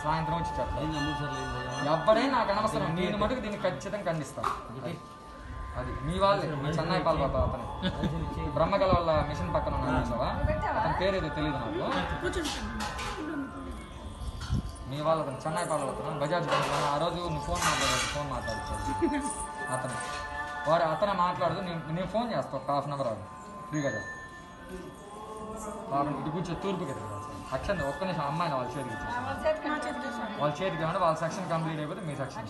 నేను సాయంత్రం వచ్చి చెప్తాను ఎవడైనా నాకు అనవసరం. నేను మటుకు దీన్ని ఖచ్చితంగా ఖండిస్తాను. అది. మీ వాళ్ళే. చెన్నై పాల్ బాబా అతను. బ్రహ్మగల వాళ్ళ మిషన్ పక్కన అతని పేరు ఏదో తెలియదు నాకు. మీ వాళ్ళు అతను చెన్నై పాల్ అతను బజాజ్ ఆ రోజు నువ్వు ఫోన్ మాట్లాడాడు ఫోన్ మాట్లాడుతాడు అతను. వాడు అతను మాట్లాడదు నేను నేను ఫోన్ చేస్తాను ఒక హాఫ్ అన్ అవర్ అది ఫ్రీగా పాపం ఇటు కూర్చో తూర్పుకి ఎదురు అక్షంది ఒక్క నిమిషం అమ్మాయిని వాళ్ళ చేతికి వాళ్ళ చేతికి ఏమంటే వాళ్ళ సెక్షన్ కంప్లీట్ అయిపోతే మీ సెక్షన్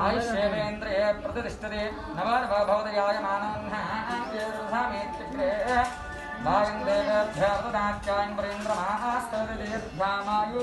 ఆయుష్యేంద్రియే ప్రతిష్టతే నవనవభవదయాయమానోన్హేత్యగ్రే భాగం దేవేభ్యర్దదాత్యాయం వరేంద్రమాస్తదీర్ఘామాయు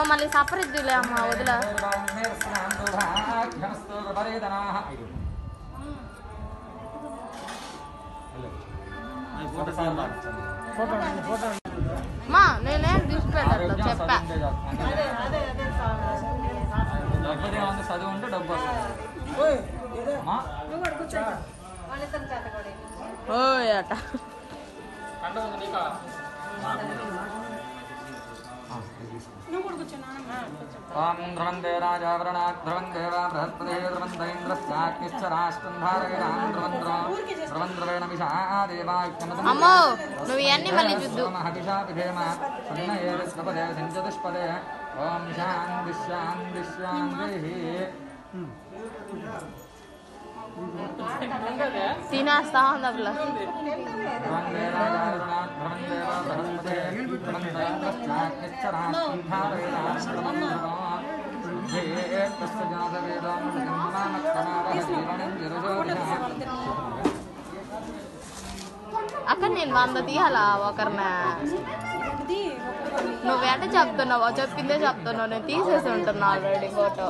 అమ్మ మళ్ళీ సపరేట్ ఇద్దులే అమ్మ వదిలే. మా నేనేం తీసుకెళ్ళట్లేదు చెప్పా. చదువు ఉంటే డబ్బు ఓ అట ఓం ధ్రువందే రాజావరణాత్ ధ్రువం దేవా బృహస్పతే ధ్రువంత ఇంద్రస్యాగ్నిశ్చ రాష్ట్రం ధారయతాం ధ్రువం ధ్రువం ధ్రువం ధ్రువేణ విషా దేవాయుక్తమతం అమ్మో నువ్వు ఇవన్నీ మళ్ళీ చూద్దు హవిషాభిధేమ సున్న ఏదస్పదే సంచతుష్పదే ఓం శాంతి శాంతి శాంతి తినేస్తా ఉంది అప్పుడు అక్కడ నేను వంద తీయాలా ఒకరిని? నువ్వేట ఎట చెప్తున్నావో? చెప్పిందే చెప్తున్నావు. నేను తీసేసి ఉంటున్నా ఆల్రెడీ ఫోటో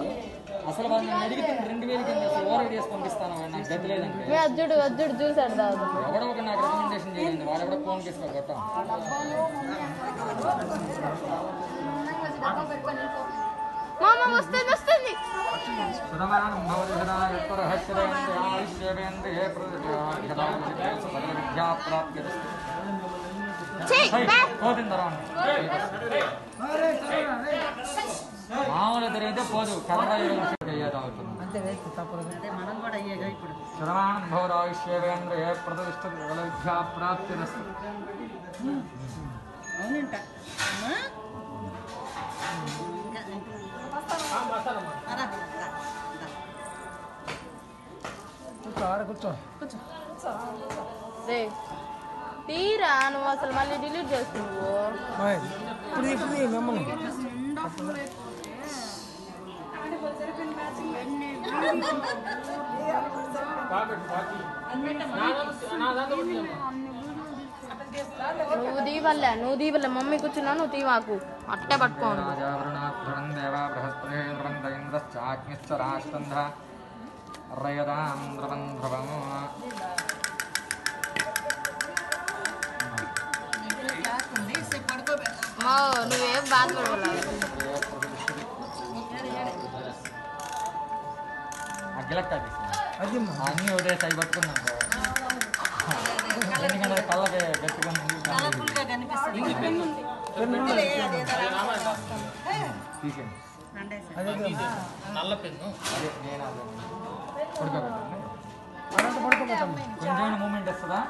అసలు వాళ్ళు నన్ను అడిగితే రెండు వేలు కింద అసలు ఓవర్ చేసి పంపిస్తాను నాకు గతి లేదంటే అజ్జుడు అజ్జుడు చూసాడు దాదు ఎవడో ఒక నాకు రికమెండేషన్ చేయండి వాడు ఎవడో ఫోన్ తీసుకో కొట్టాం మామ వస్తుంది వస్తుంది భవతి పోదు కలరా అయ్యేది అవుతుంది శరమాణం భవదాయుష్యేంద్రియే ప్రతిష్ఠ విద్యా ప్రాప్తిరస్తు రే తీరా నువ్వు అసలు మళ్ళీ డిలీట్ చేస్తు నువ్వు నువ్వు దీవల్లే నువ్వు దీవల్లే మమ్మీ కూర్చున్నా నువ్వు తీవాకు అట్టే పట్టుకోండి రాజావరుణాధ్రువం దేవా బృహస్పతే ధ్రువంత ఇంద్రశ్చాగ్నిశ్చ రాష్ట్రంధ రయదాం ధ్రువం ధ్రువము బాధపడవలా అగ్గిలక్క అన్నీ ఒకటే సై పట్టుకున్నాను ఎందుకంటే కళ్ళకి గట్టిగా తీసేయండి. నల్ల పెన్ను. అదే నేను అదే. పడుకోబెట్టండి. కొంచెం మూమెంట్ వస్తుందా?